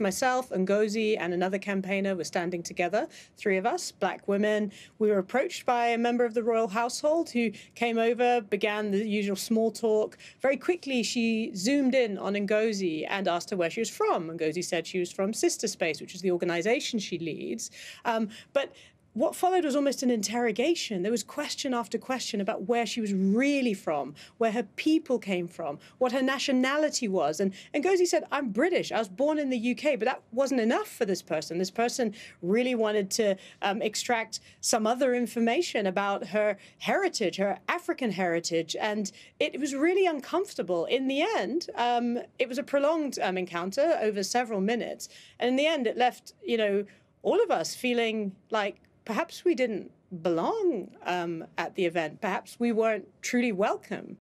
Myself, and Ngozi, and another campaigner were standing together, three of us, black women. We were approached by a member of the royal household who came over, began the usual small talk. Very quickly, she zoomed in on Ngozi and asked her where she was from. Ngozi said she was from Sistah Space, which is the organization she leads. Um, but what followed was almost an interrogation. There was question after question about where she was really from, where her people came from, what her nationality was. And, and Ngozi said, I'm British. I was born in the UK, but that wasn't enough for this person. This person really wanted to um, extract some other information about her heritage, her African heritage. And it was really uncomfortable. In the end, um, it was a prolonged um, encounter over several minutes. And in the end, it left, you know, all of us feeling like perhaps we didn't belong um, at the event. Perhaps we weren't truly welcome.